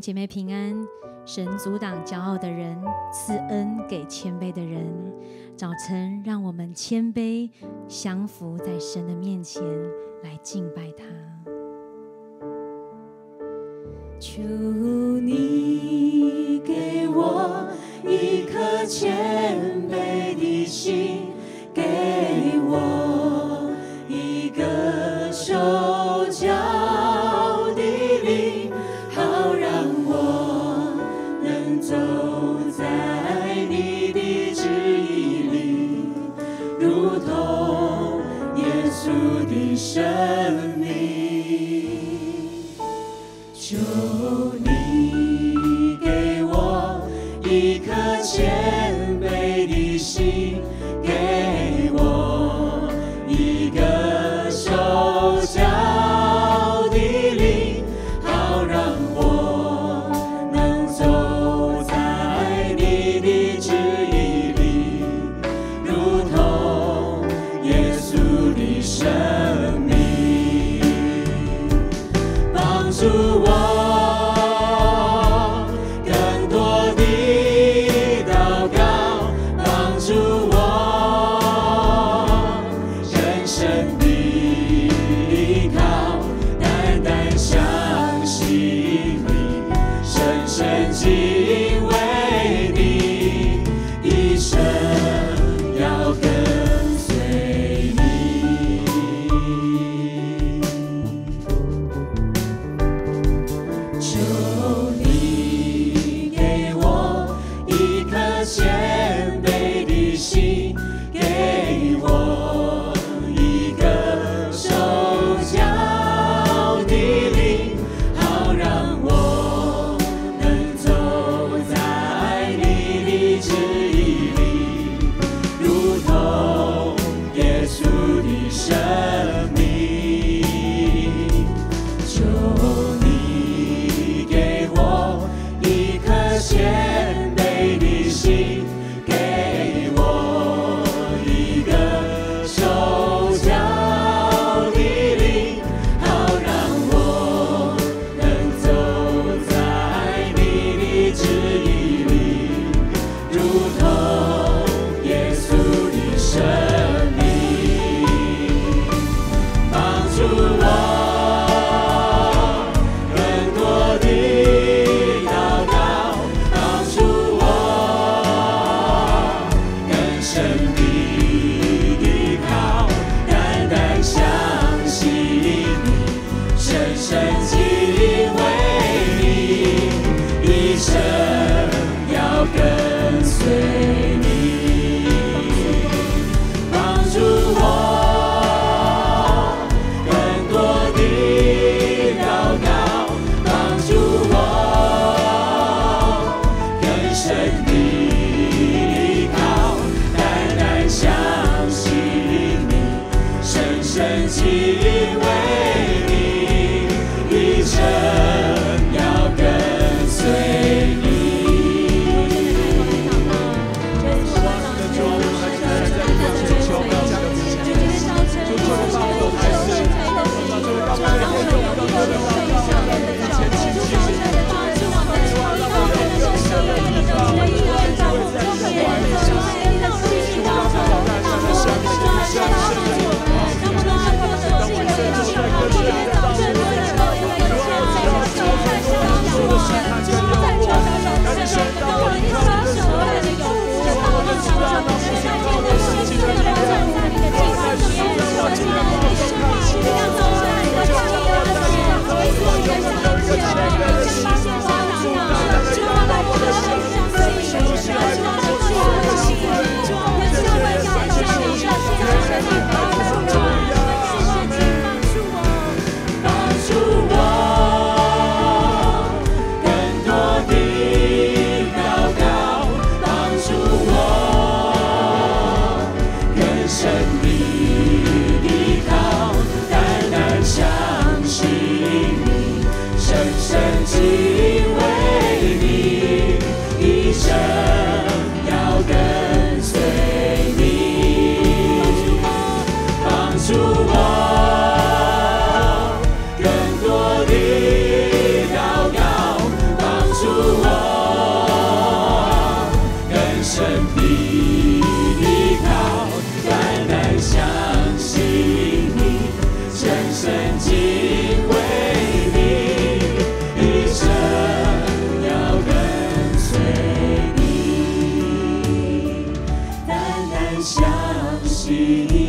姐妹平安。神阻挡骄傲的人，赐恩给谦卑的人。早晨，让我们谦卑降服在神的面前来敬拜他。求你给我一颗谦卑的心，相信。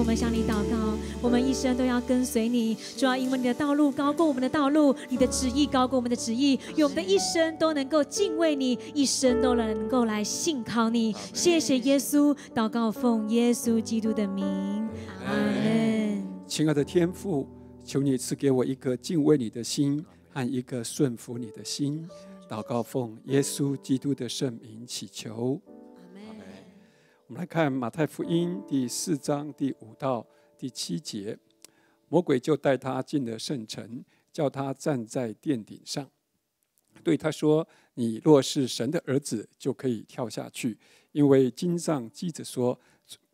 我们向你祷告，我们一生都要跟随你。主要因为你的道路高过我们的道路，你的旨意高过我们的旨意，愿我们的一生都能够敬畏你，一生都能够来信靠你。谢谢耶稣，祷告奉耶稣基督的名，阿门。亲爱的天父，求你赐给我一个敬畏你的心和一个顺服你的心。祷告奉耶稣基督的圣名祈求。我们来看马太福音第四章第五到第七节，魔鬼就带他进了圣城，叫他站在殿顶上，对他说：“你若是神的儿子，就可以跳下去，因为经上记着说，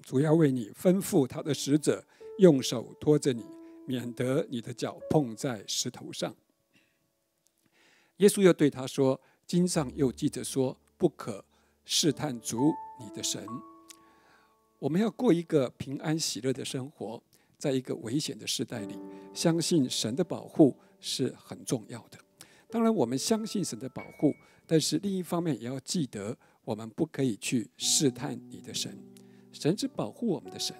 主要为你吩咐他的使者，用手托着你，免得你的脚碰在石头上。”耶稣又对他说：“经上又记着说，不可试探主你的神。”我们要过一个平安喜乐的生活，在一个危险的时代里，相信神的保护是很重要的。当然，我们相信神的保护，但是另一方面也要记得，我们不可以去试探你的神。神是保护我们的神，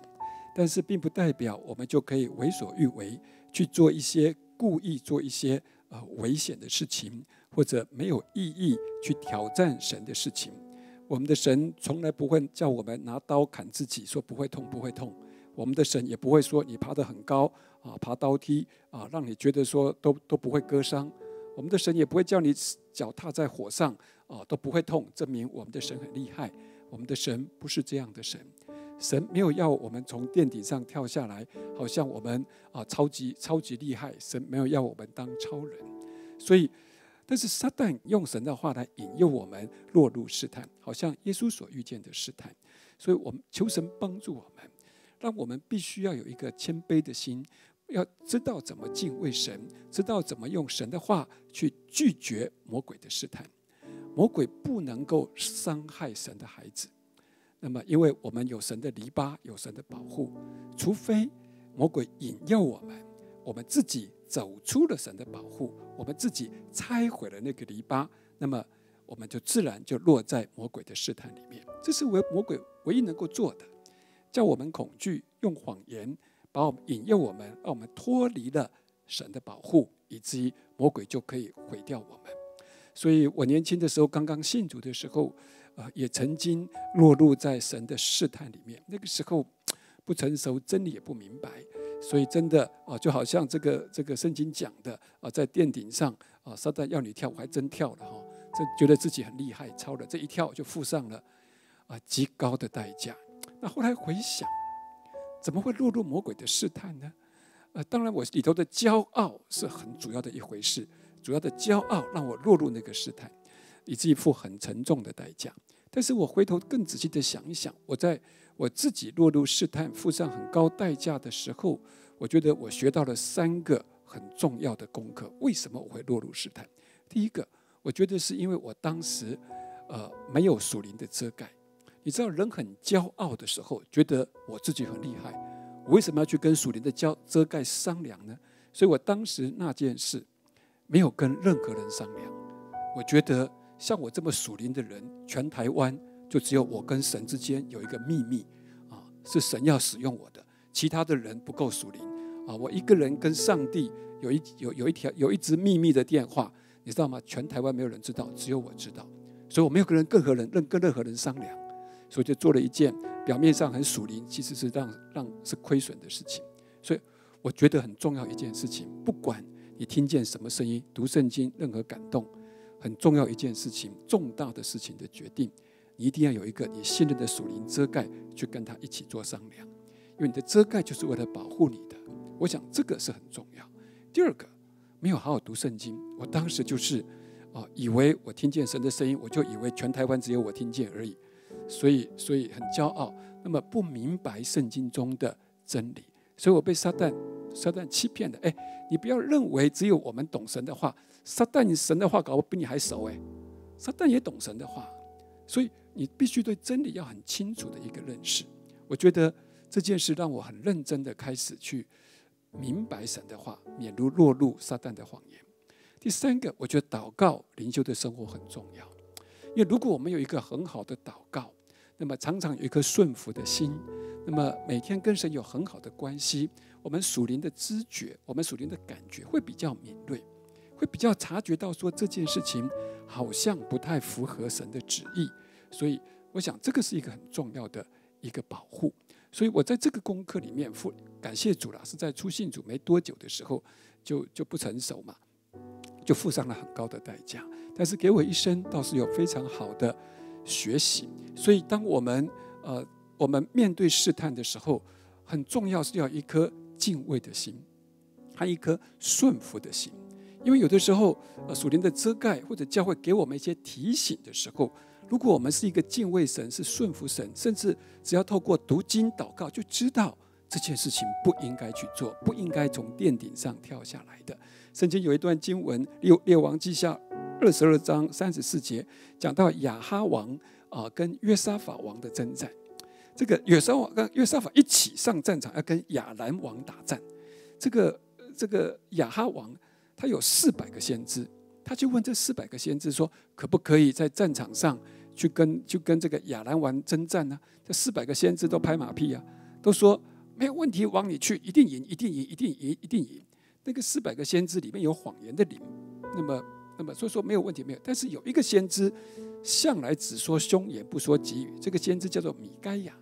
但是并不代表我们就可以为所欲为，去做一些故意做一些呃危险的事情，或者没有意义去挑战神的事情。我们的神从来不会叫我们拿刀砍自己，说不会痛，不会痛。我们的神也不会说你爬得很高啊，爬刀梯啊，让你觉得说都都不会割伤。我们的神也不会叫你脚踏在火上啊，都不会痛，证明我们的神很厉害。我们的神不是这样的神，神没有要我们从殿顶上跳下来，好像我们啊超级超级厉害。神没有要我们当超人，所以。但是撒旦用神的话来引诱我们落入试探，好像耶稣所遇见的试探。所以我们求神帮助我们，让我们必须要有一个谦卑的心，要知道怎么敬畏神，知道怎么用神的话去拒绝魔鬼的试探。魔鬼不能够伤害神的孩子。那么，因为我们有神的篱笆，有神的保护，除非魔鬼引诱我们，我们自己。走出了神的保护，我们自己拆毁了那个篱笆，那么我们就自然就落在魔鬼的试探里面。这是为魔鬼唯一能够做的，叫我们恐惧，用谎言把我们引诱我们，让我们脱离了神的保护，以至于魔鬼就可以毁掉我们。所以我年轻的时候，刚刚信主的时候，呃，也曾经落入在神的试探里面。那个时候不成熟，真理也不明白。所以真的啊，就好像这个这个圣经讲的啊，在殿顶上啊，撒旦要你跳，我还真跳了哈，这觉得自己很厉害，超了这一跳就付上了啊极高的代价。那后来回想，怎么会落入魔鬼的试探呢？呃，当然我里头的骄傲是很主要的一回事，主要的骄傲让我落入那个试探，以至于付很沉重的代价。但是我回头更仔细的想一想，我在。我自己落入试探、付上很高代价的时候，我觉得我学到了三个很重要的功课。为什么我会落入试探？第一个，我觉得是因为我当时，呃，没有属灵的遮盖。你知道，人很骄傲的时候，觉得我自己很厉害，我为什么要去跟属灵的交遮盖商量呢？所以我当时那件事，没有跟任何人商量。我觉得像我这么属灵的人，全台湾。就只有我跟神之间有一个秘密啊，是神要使用我的，其他的人不够属灵啊。我一个人跟上帝有一有有一条有一支秘密的电话，你知道吗？全台湾没有人知道，只有我知道，所以我没有跟任何人任跟任何人商量，所以就做了一件表面上很属灵，其实是让让是亏损的事情。所以我觉得很重要一件事情，不管你听见什么声音，读圣经，任何感动，很重要一件事情，重大的事情的决定。你一定要有一个你信任的属灵遮盖，去跟他一起做商量，因为你的遮盖就是为了保护你的。我想这个是很重要。第二个，没有好好读圣经，我当时就是啊，以为我听见神的声音，我就以为全台湾只有我听见而已，所以所以很骄傲，那么不明白圣经中的真理，所以我被撒旦撒旦欺骗的。哎，你不要认为只有我们懂神的话，撒旦神的话搞不比你还熟哎，撒旦也懂神的话，所以。你必须对真理要很清楚的一个认识。我觉得这件事让我很认真的开始去明白神的话，免如落入撒旦的谎言。第三个，我觉得祷告灵修的生活很重要，因为如果我们有一个很好的祷告，那么常常有一颗顺服的心，那么每天跟神有很好的关系，我们属灵的知觉，我们属灵的感觉会比较敏锐，会比较察觉到说这件事情好像不太符合神的旨意，所以我想这个是一个很重要的一个保护。所以我在这个功课里面，付感谢主了，是在出信主没多久的时候就就不成熟嘛，就付上了很高的代价。但是给我一生倒是有非常好的学习。所以当我们呃我们面对试探的时候，很重要是要一颗敬畏的心，和一颗顺服的心。因为有的时候呃属灵的遮盖或者教会给我们一些提醒的时候。如果我们是一个敬畏神、是顺服神，甚至只要透过读经祷告，就知道这件事情不应该去做，不应该从殿顶上跳下来的。圣经有一段经文，《列列王记下》二十二章三十四节，讲到亚哈王啊跟约沙法王的征战。这个约沙法跟约沙法一起上战场，要跟亚兰王打战。这个这个亚哈王他有四百个先知，他就问这四百个先知说：可不可以在战场上？去跟就跟这个亚兰王征战呢？这四百个先知都拍马屁啊，都说没有问题，往你去，一定赢，一定赢，一定赢，一定赢。那个四百个先知里面有谎言的灵，那么那么所以说没有问题没有。但是有一个先知向来只说凶言不说吉语，这个先知叫做米该亚。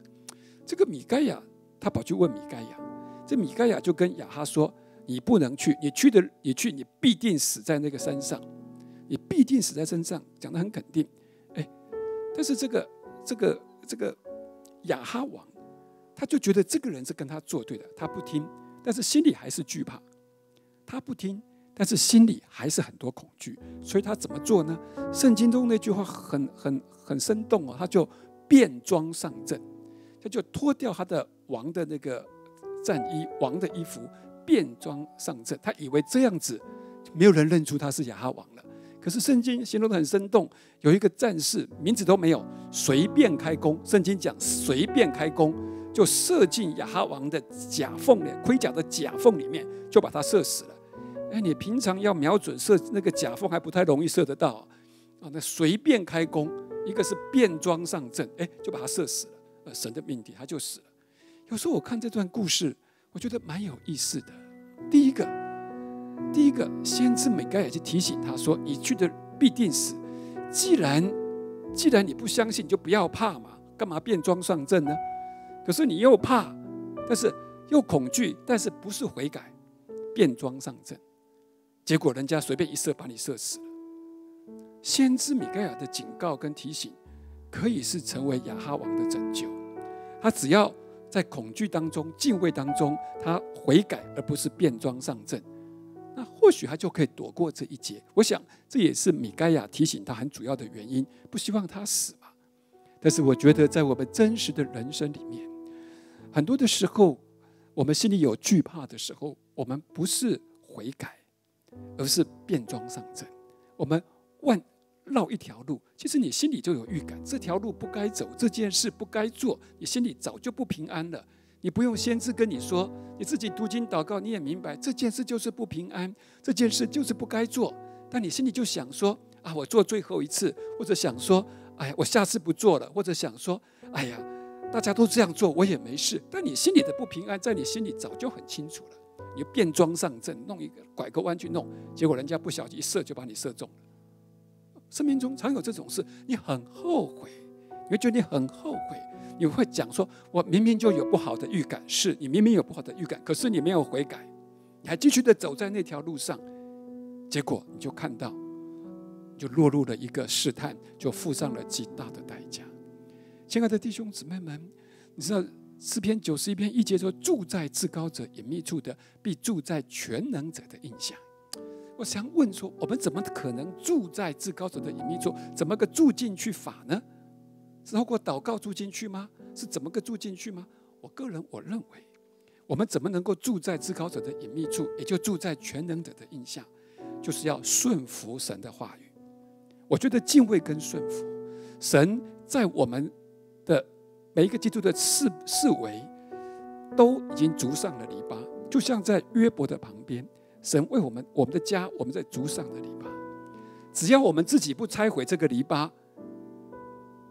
这个米该亚他跑去问米该亚，这米该亚就跟亚哈说：“你不能去，你去的你去，你必定死在那个山上，你必定死在山上。”讲的很肯定。但是这个这个这个亚哈王，他就觉得这个人是跟他作对的，他不听，但是心里还是惧怕。他不听，但是心里还是很多恐惧，所以他怎么做呢？圣经中那句话很很很生动哦，他就变装上阵，他就脱掉他的王的那个战衣、王的衣服，变装上阵。他以为这样子没有人认出他是亚哈王了。可是圣经形容的很生动，有一个战士名字都没有，随便开弓。圣经讲随便开弓，就射进亚哈王的甲缝里，盔甲的甲缝里面，就把他射死了。哎，你平常要瞄准射那个甲缝还不太容易射得到啊。那随便开弓，一个是变装上阵，哎，就把他射死了。呃，神的命定，他就死了。有时候我看这段故事，我觉得蛮有意思的。第一个。第一个，先知美盖尔去提醒他说：“你去的必定死。既然既然你不相信，就不要怕嘛，干嘛变装上阵呢？可是你又怕，但是又恐惧，但是不是悔改，变装上阵，结果人家随便一射把你射死了。先知米盖亚的警告跟提醒，可以是成为亚哈王的拯救。他只要在恐惧当中、敬畏当中，他悔改，而不是变装上阵。”那或许他就可以躲过这一劫。我想这也是米盖亚提醒他很主要的原因，不希望他死嘛。但是我觉得在我们真实的人生里面，很多的时候，我们心里有惧怕的时候，我们不是悔改，而是变装上阵。我们万绕一条路，其实你心里就有预感，这条路不该走，这件事不该做，你心里早就不平安了。你不用先知跟你说，你自己读经祷告，你也明白这件事就是不平安，这件事就是不该做。但你心里就想说啊，我做最后一次，或者想说，哎，我下次不做了，或者想说，哎呀，大家都这样做，我也没事。但你心里的不平安，在你心里早就很清楚了。你便装上阵，弄一个拐个弯去弄，结果人家不小心一射就把你射中了。生命中常有这种事，你很后悔，你会觉得你很后悔。你会讲说：“我明明就有不好的预感，是你明明有不好的预感，可是你没有悔改，你还继续的走在那条路上，结果你就看到，就落入了一个试探，就付上了极大的代价。”亲爱的弟兄姊妹们，你知道诗篇九十一篇一节说：“住在至高者隐秘处的，必住在全能者的印象。”我想问说：我们怎么可能住在至高者的隐秘处？怎么个住进去法呢？是透过祷告住进去吗？是怎么个住进去吗？我个人我认为，我们怎么能够住在至高者的隐秘处，也就住在全能者的印象，就是要顺服神的话语。我觉得敬畏跟顺服，神在我们的每一个基督的四四维都已经筑上了篱笆，就像在约伯的旁边，神为我们我们的家，我们在筑上的篱笆。只要我们自己不拆毁这个篱笆。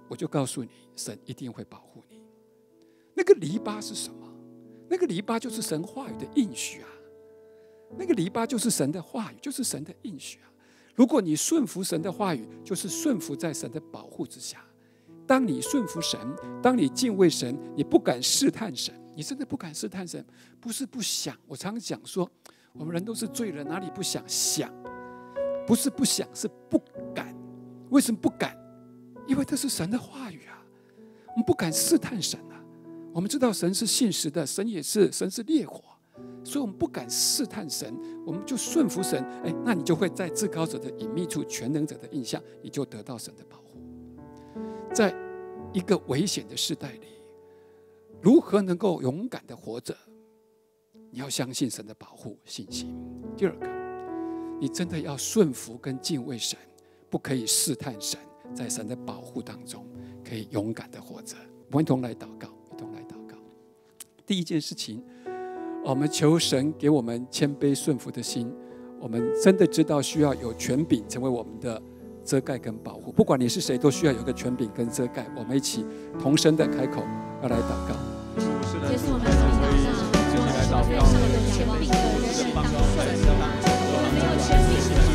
我就告诉你，神一定会保护你。那个篱笆是什么？那个篱笆就是神话语的应许啊！那个篱笆就是神的话语，就是神的应许啊！如果你顺服神的话语，就是顺服在神的保护之下。当你顺服神，当你敬畏神，你不敢试探神，你真的不敢试探神，不是不想。我常讲说，我们人都是罪人，哪里不想想？不是不想，是不敢。为什么不敢？因为这是神的话语啊！我们不敢试探神啊！我们知道神是信实的，神也是，神是烈火，所以我们不敢试探神，我们就顺服神。哎，那你就会在至高者的隐秘处、全能者的印象，你就得到神的保护。在一个危险的时代里，如何能够勇敢的活着？你要相信神的保护，信心。第二个，你真的要顺服跟敬畏神，不可以试探神，在神的保护当中，可以勇敢的活着。我们一同来祷告。第一件事情，我们求神给我们谦卑顺服的心。我们真的知道需要有权柄成为我们的遮盖跟保护。不管你是谁，都需要有个权柄跟遮盖。我们一起同声的开口，要来祷告。这是我们来祷告，有权柄的人当顺服，没有权柄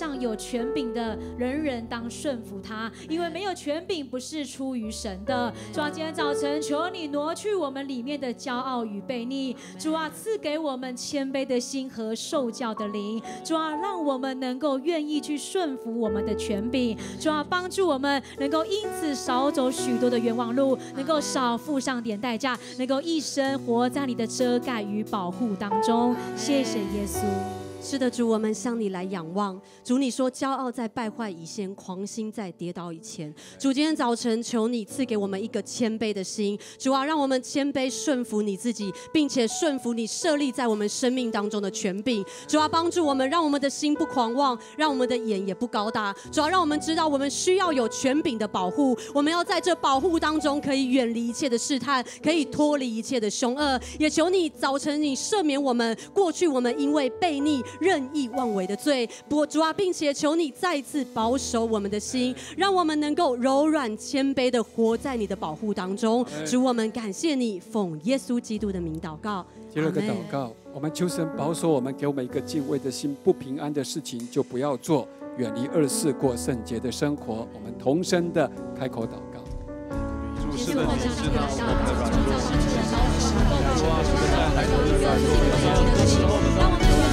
上有权柄的人人当顺服他，因为没有权柄不是出于神的。主啊，今天早晨求你挪去我们里面的骄傲与悖逆。主啊，赐给我们谦卑的心和受教的灵。主啊，让我们能够愿意去顺服我们的权柄。主啊，帮助我们能够因此少走许多的冤枉路，能够少付上点代价，能够一生活在你的遮盖与保护当中。谢谢耶稣。是的，主，我们向你来仰望。主，你说骄傲在败坏以前，狂心在跌倒以前。主，今天早晨求你赐给我们一个谦卑的心。主啊，让我们谦卑顺服你自己，并且顺服你设立在我们生命当中的权柄。主啊，帮助我们，让我们的心不狂妄，让我们的眼也不高大。主啊，让我们知道我们需要有权柄的保护。我们要在这保护当中，可以远离一切的试探，可以脱离一切的凶恶。也求你早晨你赦免我们过去我们因为悖逆。任意妄为的罪，不主啊，并且求你再次保守我们的心，让我们能够柔软谦卑的活在你的保护当中。主，我们感谢你，奉耶稣基督的名祷告。第二个祷告，我们求神保守我们，给我们一个敬畏的心，不平安的事情就不要做，远离二世，过圣洁的生活。我们同声的开口祷告。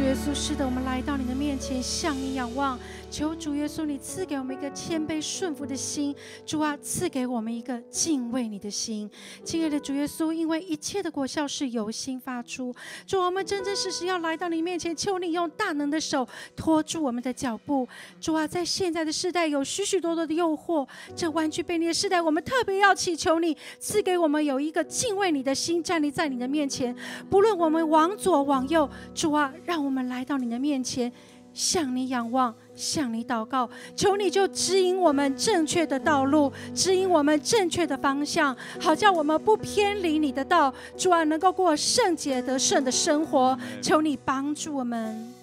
主耶稣，是的，我们来到你的面前，向你仰望。求主耶稣，你赐给我们一个谦卑顺服的心，主啊，赐给我们一个敬畏你的心。亲爱的主耶稣，因为一切的果效是由心发出，主，我们真真实实要来到你面前，求你用大能的手托住我们的脚步。主啊，在现在的时代有许许多多的诱惑，这弯曲背逆的时代，我们特别要祈求你赐给我们有一个敬畏你的心，站立在你的面前，不论我们往左往右，主啊，让我们来到你的面前。向你仰望，向你祷告，求你就指引我们正确的道路，指引我们正确的方向，好叫我们不偏离你的道，主啊，能够过圣洁得胜的生活。求你帮助我们。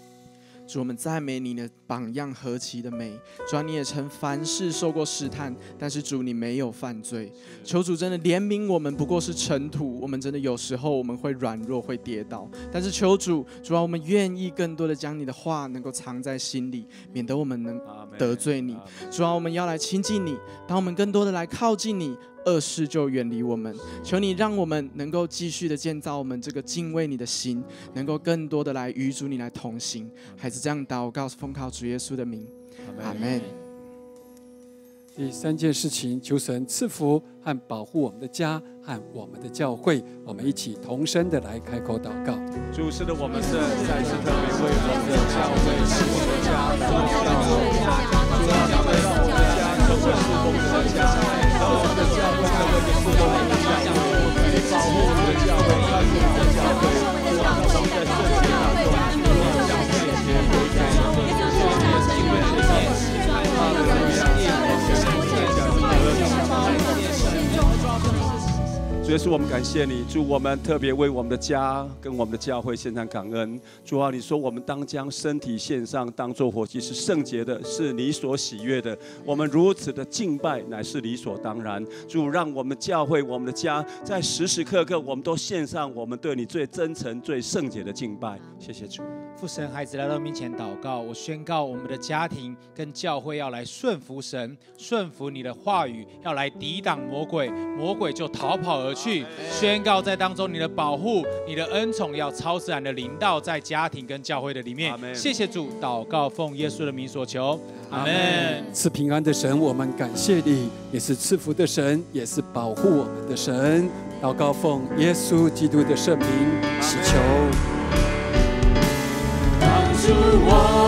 主，我们赞美你的榜样何其的美！主啊，你也曾凡事受过试探，但是主你没有犯罪。求主真的怜悯我们，不过是尘土。我们真的有时候我们会软弱，会跌倒，但是求主，主啊，我们愿意更多的将你的话能够藏在心里，免得我们能得罪你。主啊，我们要来亲近你，当我们更多的来靠近你。恶事就远离我们，求你让我们能够继续的建造我们这个敬畏你的心，能够更多的来与主你来同行。孩子这样祷告，奉靠主耶稣的名，阿门。第三件事情，求神赐福和保护我们的家和我们的教会。我们一起同声的来开口祷告。主是的，我们是再次特别为我们的教会、我们的家祷告。主啊，教会让我们的家成为侍奉的家，让我们的教会主耶稣，我们感谢你，祝我们特别为我们的家跟我们的教会献上感恩。主啊，你说我们当将身体献上，当做火祭，是圣洁的，是你所喜悦的。我们如此的敬拜，乃是理所当然。主，让我们教会、我们的家，在时时刻刻，我们都献上我们对你最真诚、最圣洁的敬拜。谢谢主。父神，孩子来到面前祷告，我宣告我们的家庭跟教会要来顺服神，顺服你的话语，要来抵挡魔鬼，魔鬼就逃跑而去。宣告在当中你的保护、你的恩宠要超自然的临到在家庭跟教会的里面。谢谢主，祷告奉耶稣的名所求，阿门。赐平安的神，我们感谢你，也是赐福的神，也是保护我们的神。祷告奉耶稣基督的圣名祈求。帮助我。